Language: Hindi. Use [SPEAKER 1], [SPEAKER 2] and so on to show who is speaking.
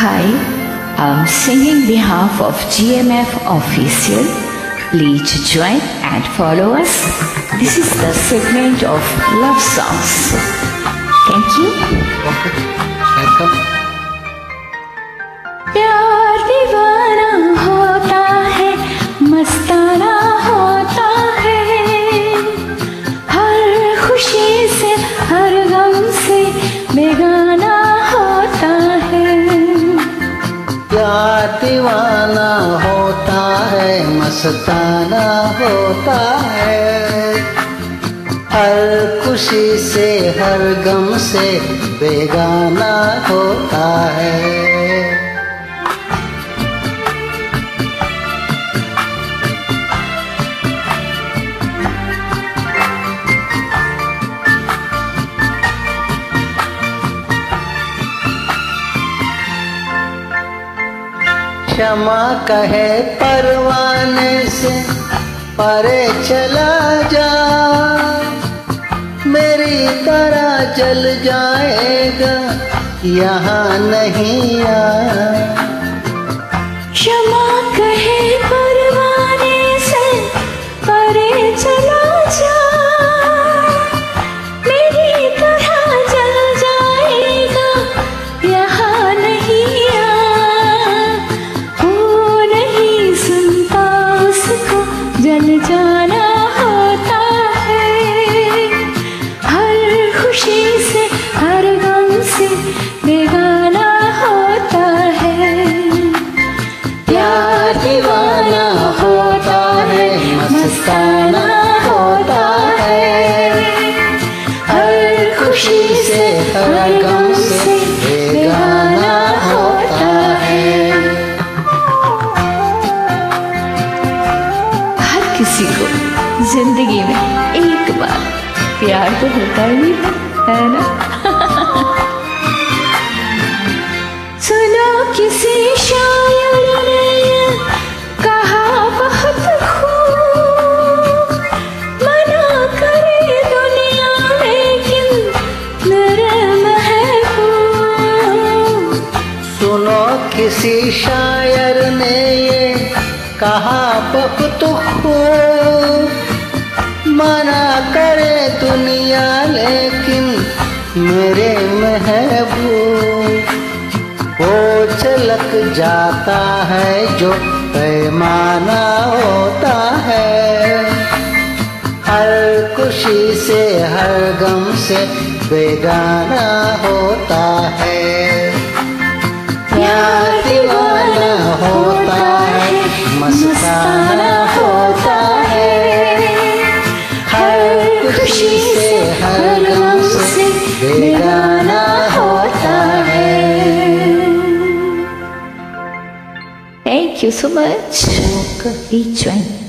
[SPEAKER 1] Hi, I'm singing behalf of GMF Official. Please join and follow us. This is the segment of love songs. Thank you.
[SPEAKER 2] Welcome.
[SPEAKER 1] प्यार दीवाना होता है मस्ताना होता है हर खुशी से हर गम से बेगाना
[SPEAKER 2] दीवाना होता है, मस्ताना होता है। हर खुशी से, हर गम से बेगाना होता है। क्षमा कहे परवाने से परे चला जा। मेरी तरह जल जाएगा यहाँ नहीं आ
[SPEAKER 1] खुशी से, हर गम से बेगाना होता है।
[SPEAKER 2] प्यार दीवाना होता है, मस्ताना होता है। हर खुशी से, हर गम से होता है।
[SPEAKER 1] हर किसी को ज़िंदगी में एक बार प्यार तो होता ही है। है ना? सुनो किसी शायर ने कहा, बहुत मना करे दुनिया मेरे महबूब
[SPEAKER 2] सुनो किसी शायर ने ये कहा, बहुत खूब मना करे दुनिया लेकिन मेरे महबूब वो चलक जाता है जो पैमाना होता है। हर खुशी से, हर गम से बेगाना होता है। दीवाना होता है, मस्ताना होता है। हर खुशी से, हर गम
[SPEAKER 1] Thank you so much.